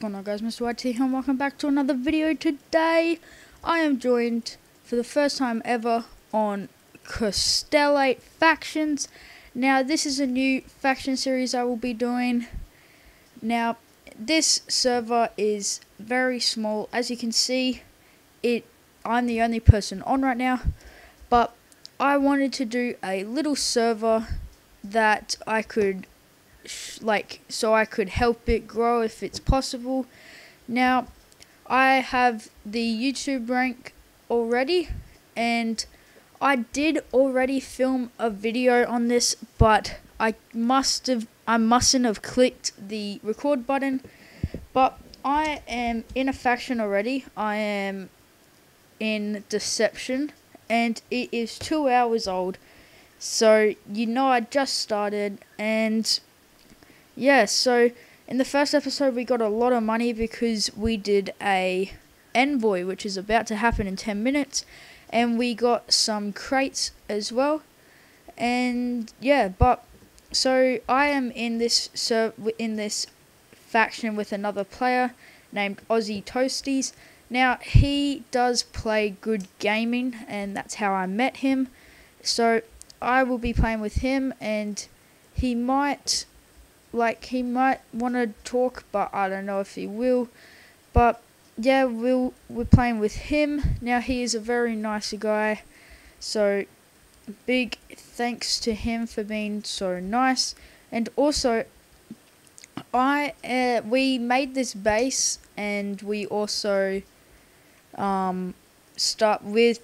going on guys, Mr. YT here and welcome back to another video. Today I am joined for the first time ever on Constellate Factions. Now this is a new faction series I will be doing. Now this server is very small. As you can see, it I'm the only person on right now. But I wanted to do a little server that I could like so I could help it grow if it's possible. Now, I have the YouTube rank already and I did already film a video on this, but I must have I mustn't have clicked the record button. But I am in a faction already. I am in Deception and it is 2 hours old. So, you know I just started and yeah, so in the first episode we got a lot of money because we did a envoy which is about to happen in 10 minutes and we got some crates as well. And yeah, but so I am in this so in this faction with another player named Aussie Toasties. Now he does play good gaming and that's how I met him. So I will be playing with him and he might like he might want to talk, but I don't know if he will. But yeah, we'll we're playing with him now. He is a very nice guy, so big thanks to him for being so nice. And also, I uh, we made this base, and we also um, start with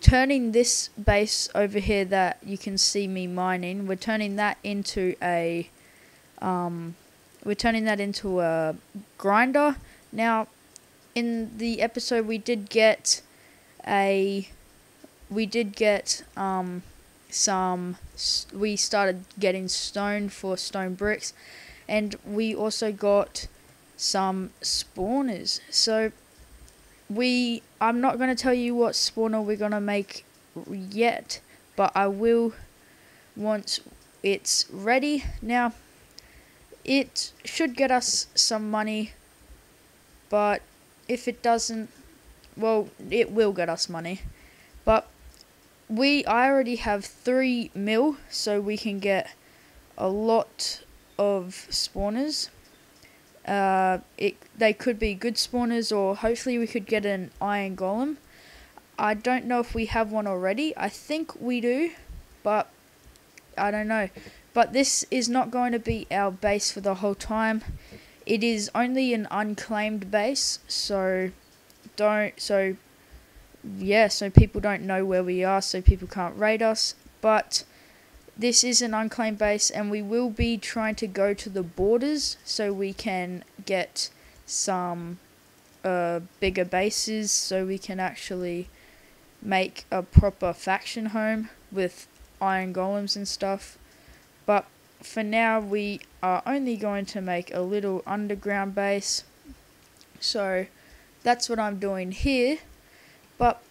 turning this base over here that you can see me mining. We're turning that into a um, we're turning that into a grinder. Now, in the episode, we did get a, we did get um, some. We started getting stone for stone bricks, and we also got some spawners. So we, I'm not going to tell you what spawner we're going to make yet, but I will once it's ready. Now, it should get us some money, but if it doesn't, well, it will get us money. But we, I already have three mil, so we can get a lot of spawners. Uh, it they could be good spawners, or hopefully we could get an iron golem. I don't know if we have one already. I think we do, but I don't know. But this is not going to be our base for the whole time. It is only an unclaimed base, so don't so yeah, so people don't know where we are, so people can't raid us. But this is an unclaimed base, and we will be trying to go to the borders so we can get some uh, bigger bases, so we can actually make a proper faction home with iron golems and stuff. For now, we are only going to make a little underground base. So that's what I'm doing here. But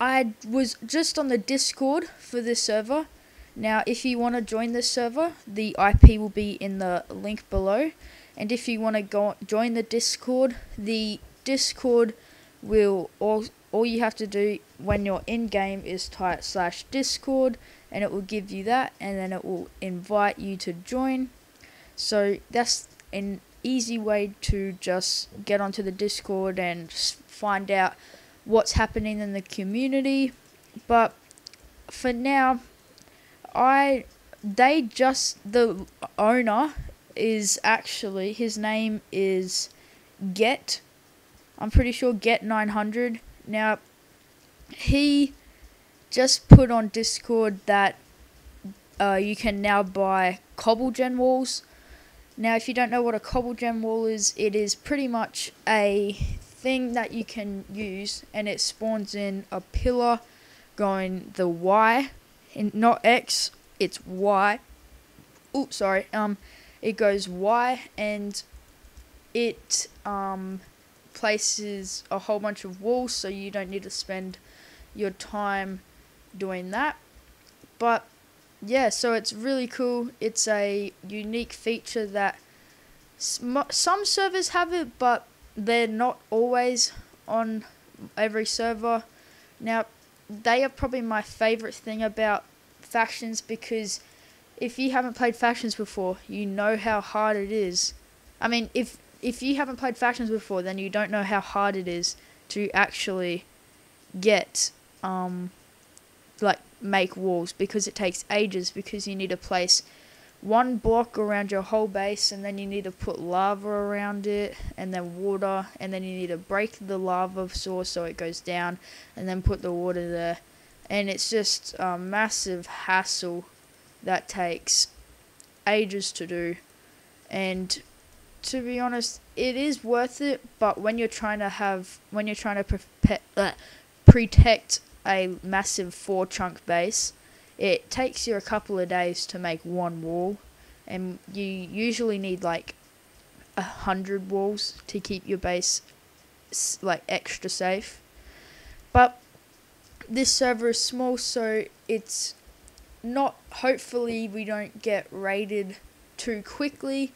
I was just on the Discord for this server. Now, if you want to join this server, the IP will be in the link below. And if you want to go join the Discord, the Discord will all all you have to do when you're in game is type slash Discord and it will give you that and then it will invite you to join. So that's an easy way to just get onto the discord and find out what's happening in the community. But for now i they just the owner is actually his name is get. I'm pretty sure get 900 now he just put on Discord that uh, you can now buy cobble gen walls. Now, if you don't know what a cobble gen wall is, it is pretty much a thing that you can use, and it spawns in a pillar going the Y, and not X, it's Y. Oh, sorry. Um, it goes Y, and it um places a whole bunch of walls, so you don't need to spend your time doing that. But yeah, so it's really cool. It's a unique feature that Sm- some servers have it, but they're not always on every server. Now, they are probably my favorite thing about factions because if you haven't played factions before, you know how hard it is. I mean, if if you haven't played factions before, then you don't know how hard it is to actually get um like make walls because it takes ages because you need to place one block around your whole base and then you need to put lava around it and then water and then you need to break the lava source so it goes down and then put the water there. And it's just a massive hassle that takes ages to do. And to be honest it is worth it but when you're trying to have when you're trying to pre- uh, protect a massive four chunk base it takes you a couple of days to make one wall, and you usually need like a hundred walls to keep your base like extra safe. But this server is small, so it's not. Hopefully, we don't get raided too quickly,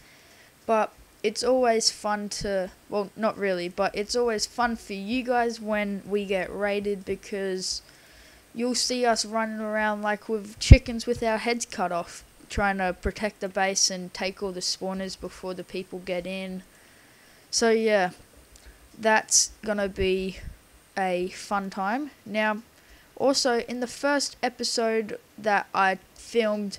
but it's always fun to. Well, not really, but it's always fun for you guys when we get raided because you'll see us running around like with chickens with our heads cut off, trying to protect the base and take all the spawners before the people get in. So yeah, that's gonna be a fun time. Now, also in the first episode that I filmed,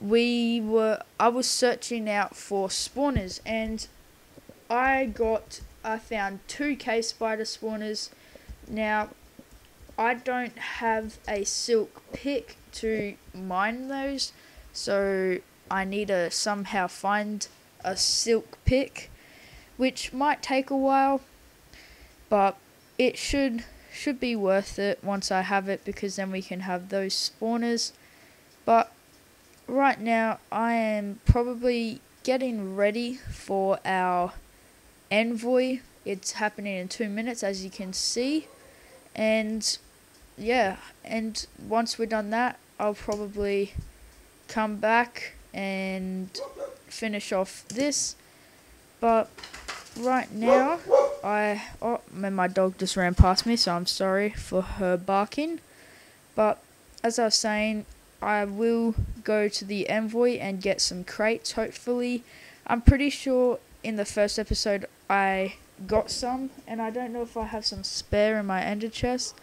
we were I was searching out for spawners and I got I found two K spider spawners. Now I don't have a silk pick to mine those, so I need to somehow find a silk pick, which might take a while, but it should should be worth it once I have it because then we can have those spawners. But right now I am probably getting ready for our envoy. It's happening in two minutes as you can see. And yeah, and once we're done that, I'll probably come back and finish off this. But right now, I oh, man, my dog just ran past me, so I'm sorry for her barking. But as I was saying, I will go to the envoy and get some crates. Hopefully, I'm pretty sure in the first episode I got some, and I don't know if I have some spare in my ender chest.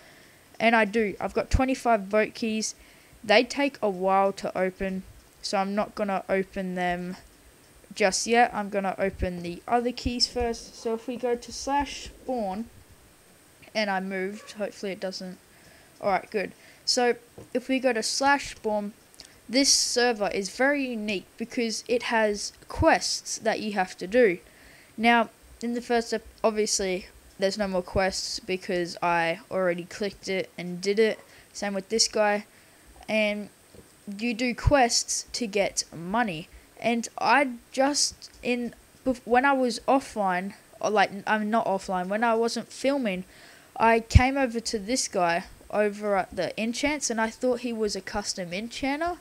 And I do. I've got 25 vote keys. They take a while to open, so I'm not going to open them just yet. I'm going to open the other keys first. So if we go to slash spawn, and I moved, hopefully it doesn't. Alright, good. So if we go to slash spawn, this server is very unique because it has quests that you have to do. Now, in the first, obviously, there's no more quests because I already clicked it and did it. Same with this guy. And you do quests to get money. And I just, in when I was offline, or like, I'm not offline, when I wasn't filming, I came over to this guy over at the enchants and I thought he was a custom enchanter.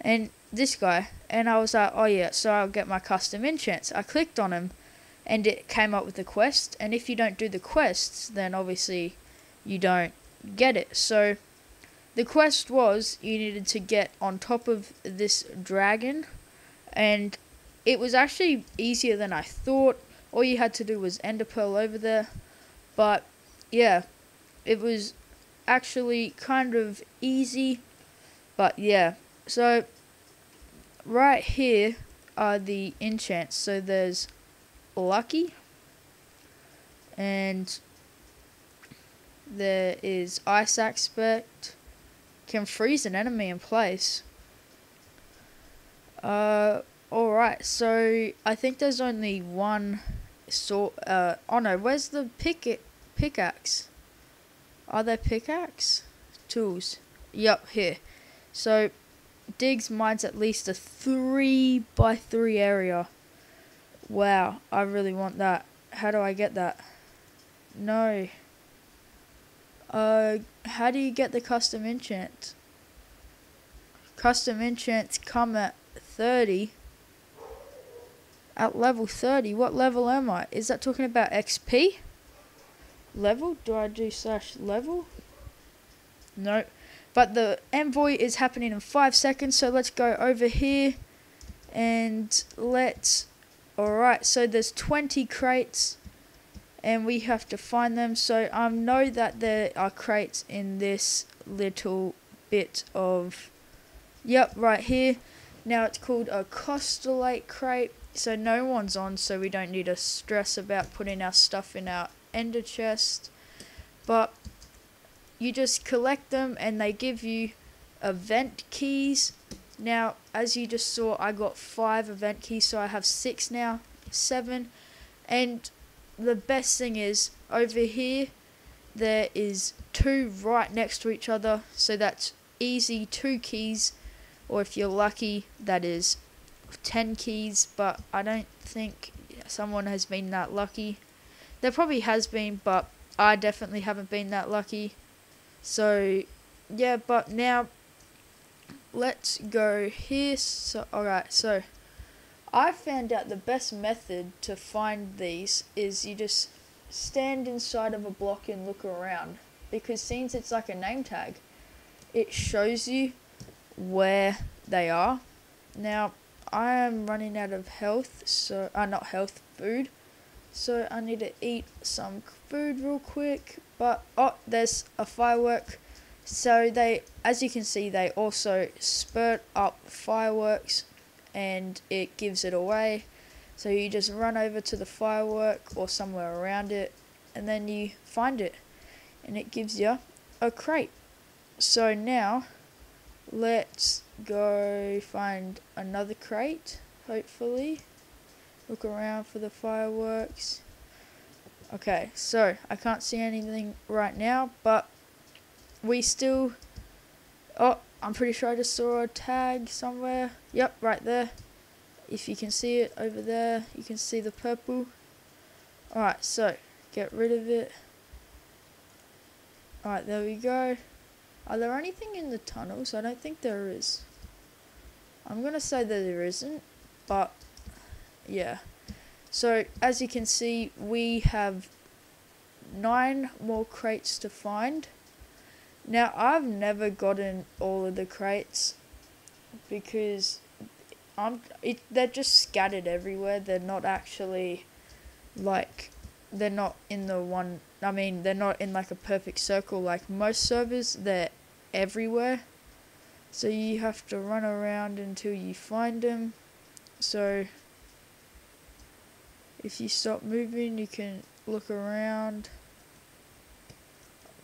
And this guy, and I was like, oh yeah, so I'll get my custom enchants. I clicked on him and it came up with a quest. And if you don't do the quests, then obviously you don't get it. So the quest was you needed to get on top of this dragon, and it was actually easier than I thought. All you had to do was ender pearl over there, but yeah, it was actually kind of easy. But yeah, so right here are the enchants. So there's Lucky. And there is Ice Aspect. Can freeze an enemy in place. Uh, alright, so I think there's only one sort. Uh, oh no, where's the pick pickaxe? Are there pickaxe? Tools. Yup, here. So, digs mines at least a 3 by 3 area. Wow, I really want that. How do I get that? No. Uh, how do you get the custom enchant? Custom enchants come at 30. At level 30. What level am I? Is that talking about XP? Level? Do I do slash level? No. But the envoy is happening in 5 seconds, so let's go over here and let's... Alright, so there's 20 crates and we have to find them. So I know that there are crates in this little bit of... Yep, right here. Now it's called a Constellate crate. So no one's on, so we don't need to stress about putting our stuff in our ender chest. But you just collect them and they give you event keys. Now, as you just saw, I got five event keys, so I have six now, seven. And the best thing is, over here, there is two right next to each other, so that's easy two keys, or if you're lucky, that is 10 keys, but I don't think someone has been that lucky. There probably has been, but I definitely haven't been that lucky. So, yeah, but now let's go here. So, alright, so I found out the best method to find these is you just stand inside of a block and look around. Because since it's like a name tag, it shows you where they are. Now, I am running out of health, so, uh, not health, food. So I need to eat some food real quick. But, oh, there's a firework. So they, as you can see, they also spurt up fireworks and it gives it away. So you just run over to the firework or somewhere around it and then you find it and it gives you a crate. So now let's go find another crate, hopefully. Look around for the fireworks. Okay, so I can't see anything right now, but we still... Oh, I'm pretty sure I just saw a tag somewhere. Yep, right there. If you can see it over there, you can see the purple. Alright, so get rid of it. Alright, there we go. Are there anything in the tunnels? I don't think there is. I'm going to say that there isn't, but yeah. So, as you can see, we have nine more crates to find. Now, I've never gotten all of the crates because I'm it, they're just scattered everywhere. They're not actually like they're not in the one I mean, they're not in like a perfect circle like most servers. They're everywhere. So you have to run around until you find them. So if you stop moving, you can look around.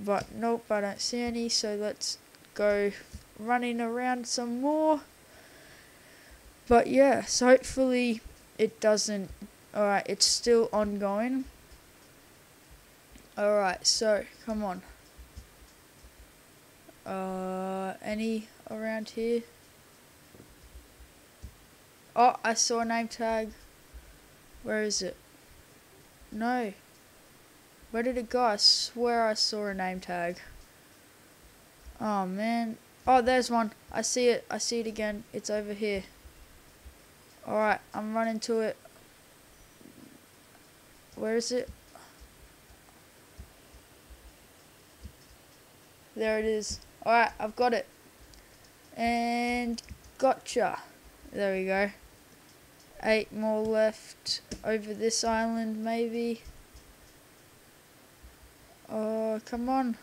But nope, I don't see any. So let's go running around some more. But yeah, so hopefully it doesn't. Alright, it's still ongoing. Alright, so come on. Uh, any around here? Oh, I saw a name tag. Where is it? No. Where did it go? I swear I saw a name tag. Oh, man. Oh, there's one. I see it. I see it again. It's over here. Alright, I'm running to it. Where is it? There it is. Alright, I've got it. And gotcha. There we go. Eight more left over this island, maybe. Oh, come on.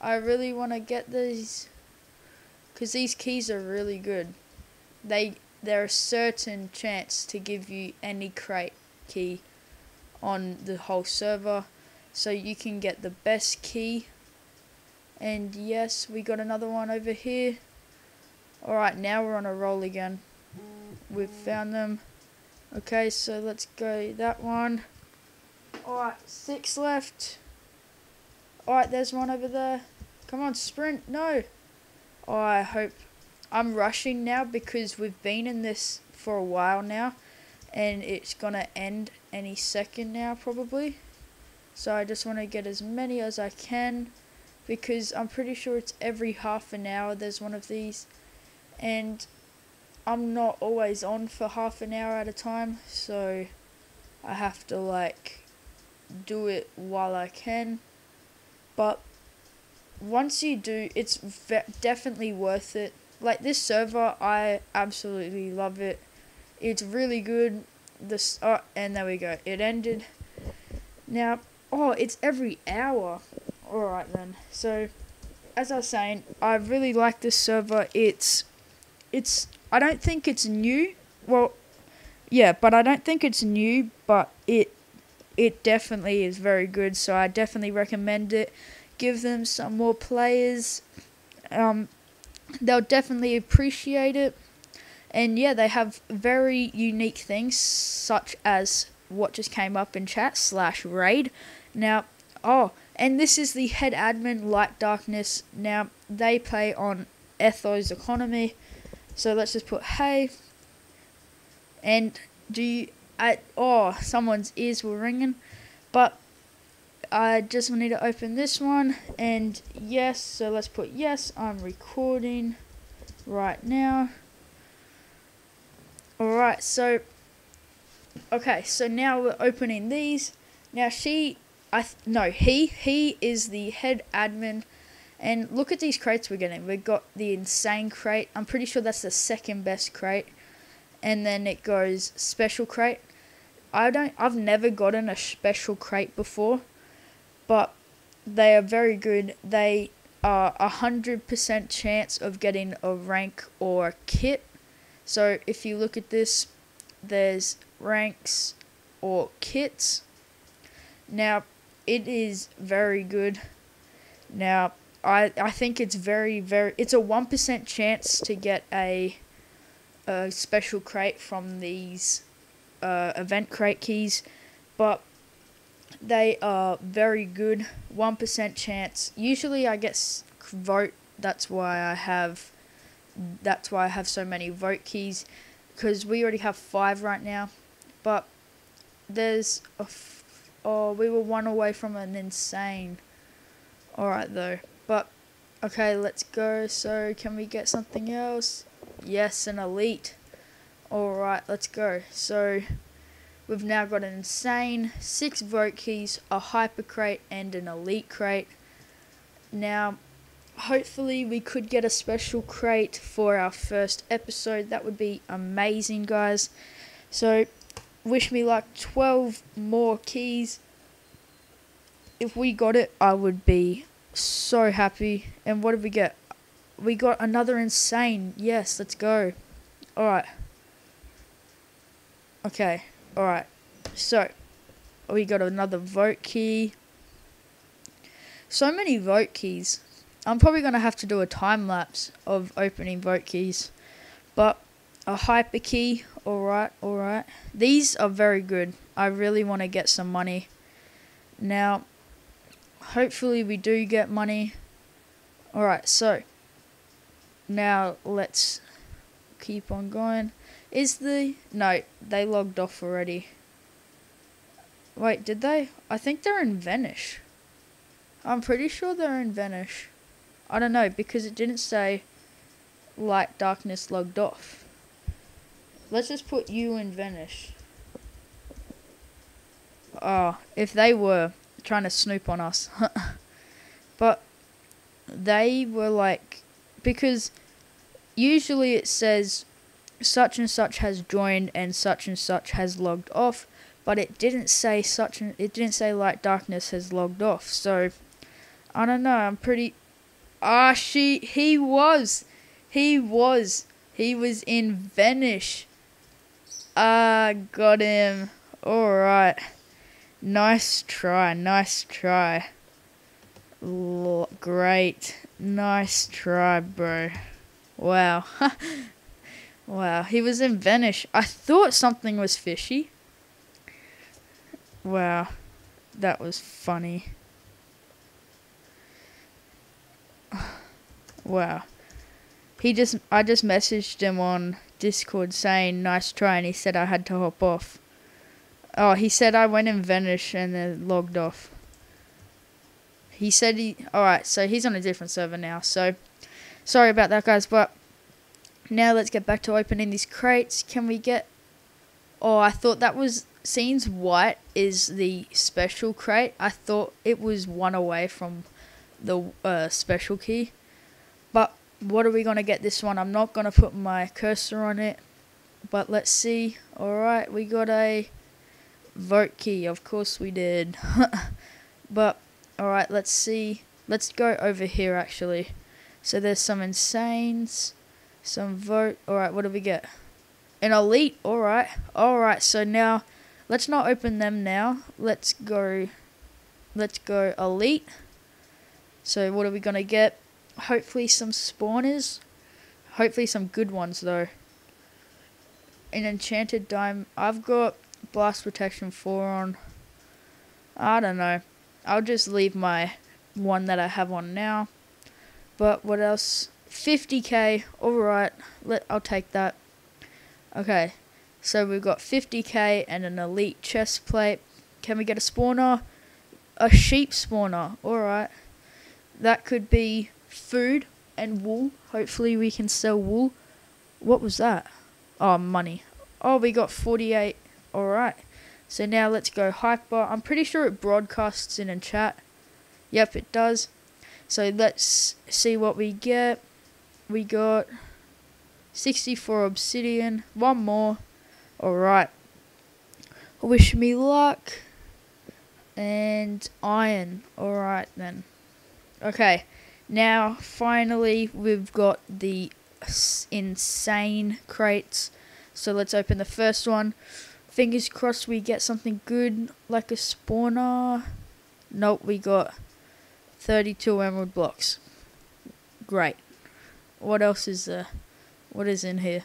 I really want to get these. Because these keys are really good. They, they're a certain chance to give you any crate key on the whole server. So you can get the best key and yes, we got another one over here. Alright, now we're on a roll again. We've found them. Okay, so let's go that one. Alright, six left. Alright, there's one over there. Come on, sprint. No. Oh, I hope. I'm rushing now because we've been in this for a while now. And it's going to end any second now, probably. So I just want to get as many as I can because I'm pretty sure it's every half an hour there's one of these and I'm not always on for half an hour at a time, so I have to like do it while I can. But once you do, it's definitely worth it. Like this server, I absolutely love it. It's really good. This oh, and there we go. It ended. Now, oh, it's every hour. All right then. So, as I was saying, I really like this server. It's, it's. I don't think it's new. Well, yeah, but I don't think it's new. But it, it definitely is very good. So I definitely recommend it. Give them some more players. Um, they'll definitely appreciate it. And yeah, they have very unique things, such as what just came up in chat slash raid. Now, oh, and this is the head admin Light Darkness. Now, they play on Ethos Economy. So let's just put hey. And do you, I, oh, someone's ears were ringing. But I just need to open this one and yes. So let's put yes. I'm recording right now. Alright so okay. So now we're opening these. Now she I no he he is the head admin and look at these crates we're getting we've got the insane crate I'm pretty sure that's the second best crate and then it goes special crate I don't I've never gotten a special crate before but they are very good. They are a hundred percent chance of getting a rank or a kit. So if you look at this, there's ranks or kits. Now it is very good. Now I I think it's very very it's a one percent chance to get a a special crate from these uh, event crate keys, but they are very good. 1% chance. Usually I get vote. That's why I have that's why I have so many vote keys because we already have 5 right now. But there's a f- oh, we were one away from an insane. All right though. But okay, let's go. So, can we get something else? Yes, an elite. All right, let's go. So, We've now got an insane six vote keys, a hyper crate, and an elite crate. Now, hopefully, we could get a special crate for our first episode. That would be amazing, guys. So, wish me luck. 12 more keys. If we got it, I would be so happy. And what did we get? We got another insane. Yes, let's go. Alright. Okay. Alright, so we got another vote key. So many vote keys. I'm probably going to have to do a time lapse of opening vote keys. But a hyper key, alright, alright. These are very good. I really want to get some money. Now, hopefully we do get money. Alright, so now let's keep on going. Is the... No, they logged off already. Wait, did they? I think they're in vanish. I'm pretty sure they're in vanish. I don't know, because it didn't say light darkness logged off. Let's just put you in vanish. Oh, ah, if they were trying to snoop on us. but they were like, because usually it says such and such has joined and such and such has logged off, but it didn't say such and it didn't say light darkness has logged off. So I don't know. I'm pretty. Ah, she he was, he was, he was in vanish. Ah, got him. All right. Nice try. Nice try. L- great. Nice try, bro. Wow. Wow, he was in vanish. I thought something was fishy. Wow, that was funny. Wow. He just I just messaged him on Discord saying nice try and he said I had to hop off. Oh, he said I went in vanish and then logged off. He said he alright, so he's on a different server now, so sorry about that guys, but Now let's get back to opening these crates. Can we get... Oh, I thought that was... Scenes white is the special crate. I thought it was one away from the uh, special key. But what are we going to get this one? I'm not going to put my cursor on it. But let's see. Alright, we got a vote key. Of course we did. but, alright, let's see. Let's go over here actually. So there's some insanes. Some vote. Alright, what do we get? An elite. Alright. Alright, so now, let's not open them now. Let's go, let's go elite. So what are we going to get? Hopefully some spawners. Hopefully some good ones though. An enchanted dime. I've got blast protection 4 on. I don't know. I'll just leave my one that I have on now. But what else? 50k. Alright, let I'll take that. Okay. So we've got 50k and an elite chest plate. Can we get a spawner? A sheep spawner. Alright. That could be food and wool. Hopefully we can sell wool. What was that? Oh, money. Oh, we got 48. Alright. So now let's go hyper. I'm pretty sure it broadcasts in a chat. Yep, it does. So let's see what we get. We got 64 obsidian. One more. Alright. Wish me luck. And iron. Alright then. Okay. Now, finally, we've got the insane crates. So let's open the first one. Fingers crossed we get something good, like a spawner. Nope, we got 32 emerald blocks. Great. What else is there? What is in here?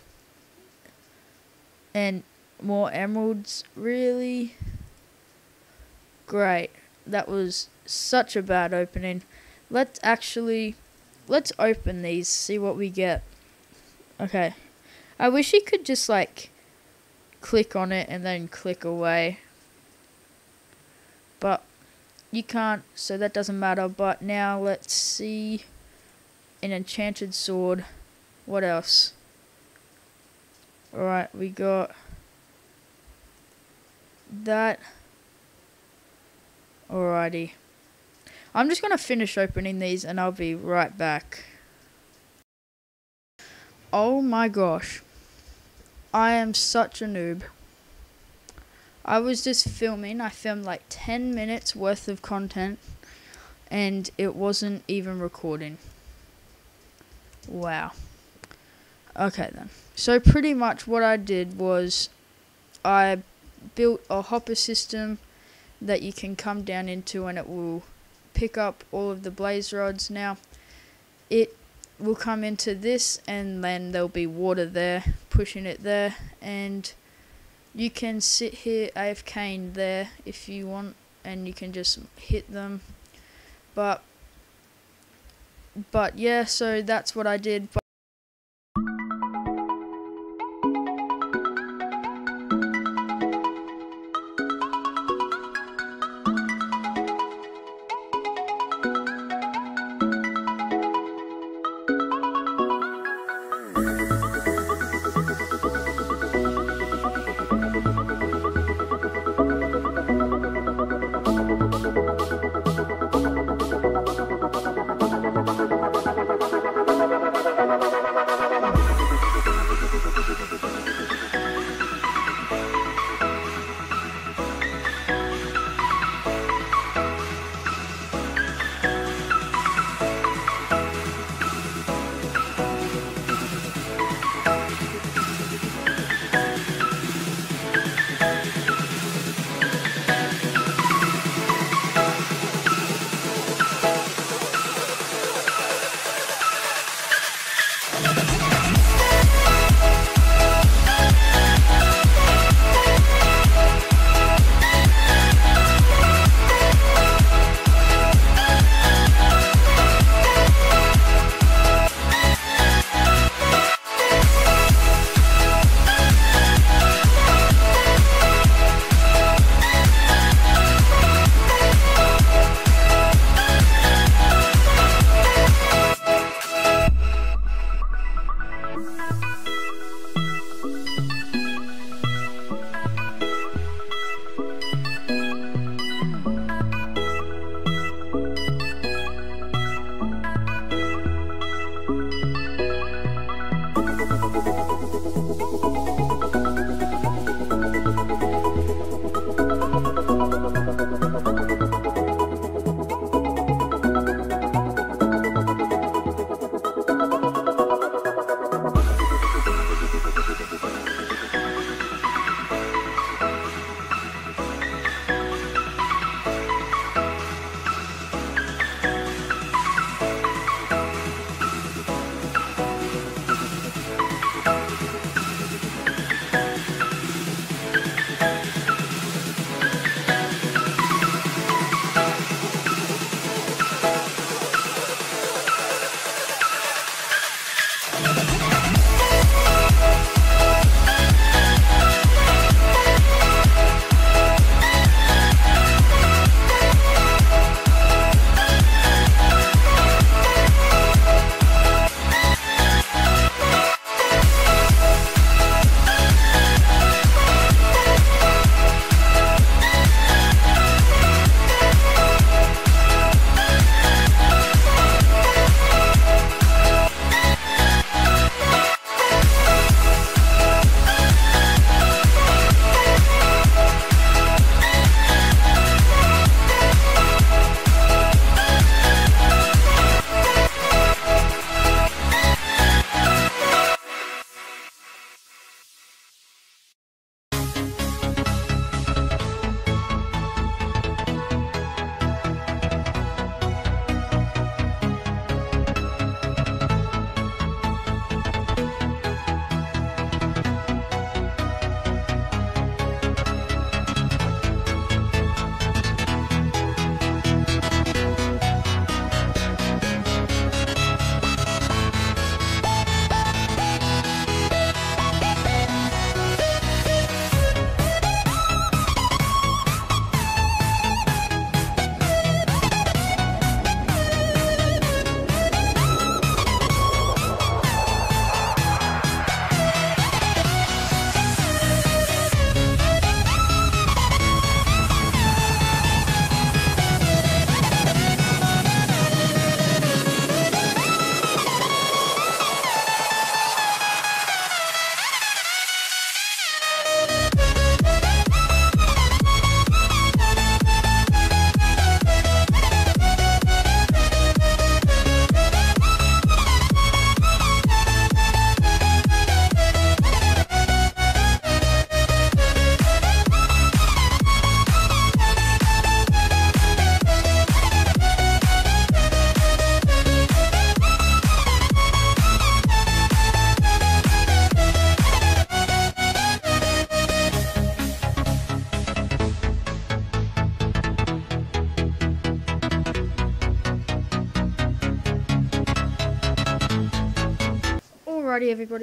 And more emeralds, really? Great. That was such a bad opening. Let's actually, let's open these, see what we get. Okay. I wish you could just like click on it and then click away. But you can't, so that doesn't matter. But now let's see an enchanted sword. What else? Alright, we got that. Alrighty. I'm just going to finish opening these and I'll be right back. Oh my gosh. I am such a noob. I was just filming. I filmed like 10 minutes worth of content and it wasn't even recording. Wow. Okay then. So pretty much what I did was I built a hopper system that you can come down into and it will pick up all of the blaze rods. Now it will come into this and then there'll be water there pushing it there. And you can sit here AFK there if you want and you can just hit them. But but yeah so that's what I did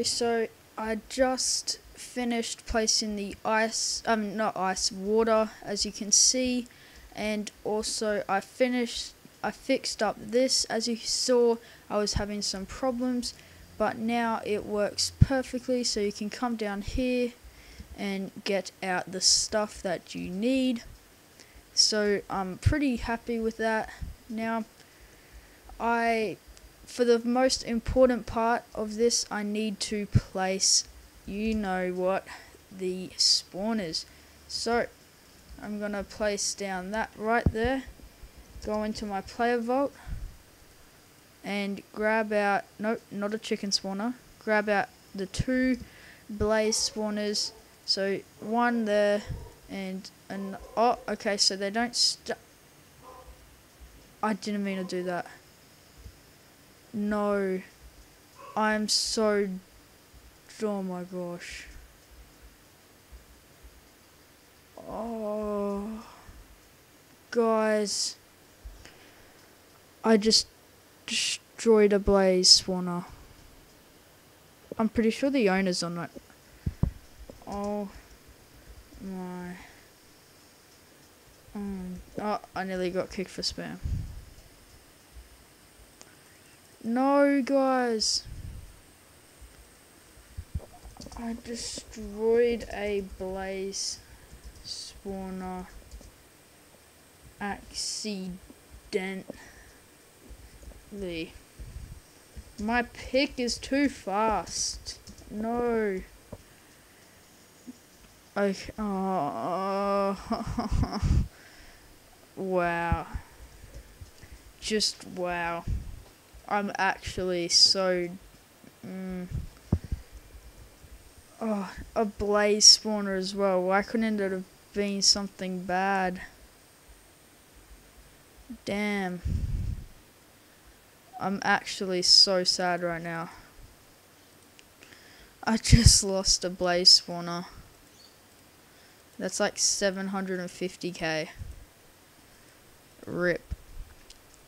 So I just finished placing the ice, um, not ice, water, as you can see, and also I finished, I fixed up this. As you saw, I was having some problems, but now it works perfectly. So you can come down here and get out the stuff that you need. So I'm pretty happy with that. Now, I for the most important part of this, I need to place, you know what, the spawners. So, I'm going to place down that right there, go into my player vault, and grab out, nope, not a chicken spawner, grab out the two blaze spawners, so one there, and, and oh, okay, so they don't st I didn't mean to do that. No. I'm so... Oh my gosh. Oh. Guys. I just destroyed a blaze spawner. I'm pretty sure the owner's on it. Oh my. Um, oh, I nearly got kicked for spam. No, guys. I destroyed a blaze spawner accidentally. My pick is too fast. No. Okay. Oh. Uh, wow. Just wow. I'm actually so. Mm, oh, a blaze spawner as well. Why couldn't it have been something bad? Damn. I'm actually so sad right now. I just lost a blaze spawner. That's like 750k. RIP.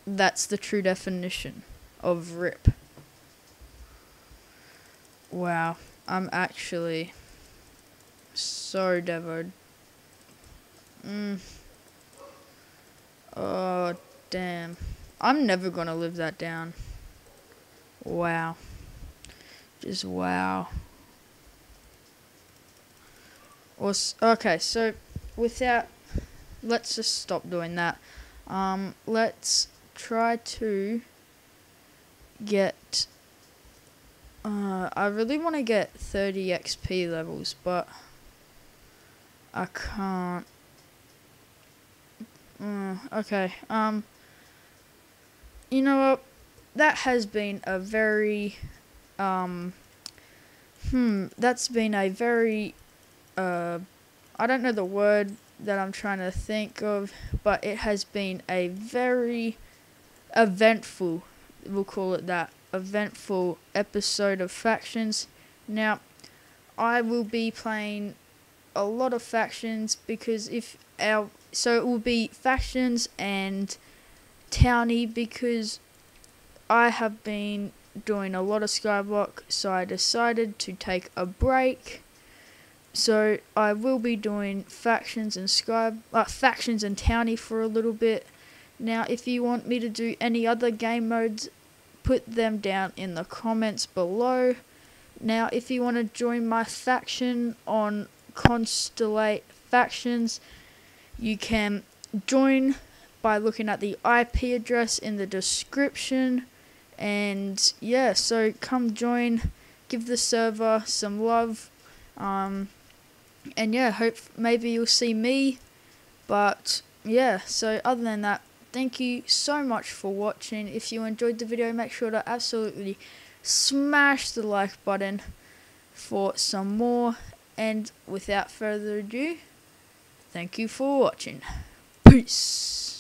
That's the true definition of rip. Wow, I'm actually so devoed. Mm. Oh, damn. I'm never gonna live that down. Wow. Just wow. Okay, so without, let's just stop doing that. Um, let's try to get uh, I really want to get 30 XP levels, but I can't. Uh, okay, um, you know what? That has been a very, um, hmm, that's been a very, uh, I don't know the word that I'm trying to think of, but it has been a very eventful we'll call it that eventful episode of factions. Now, I will be playing a lot of factions because if our so it will be factions and towny because I have been doing a lot of skyblock so I decided to take a break so I will be doing factions and sky uh, factions and towny for a little bit now if you want me to do any other game modes put them down in the comments below. Now, if you want to join my faction on Constellate Factions, you can join by looking at the IP address in the description. And yeah, so come join, give the server some love. Um, and yeah, hope maybe you'll see me. But yeah, so other than that, thank you so much for watching. If you enjoyed the video, make sure to absolutely smash the like button for some more. And without further ado, thank you for watching. Peace.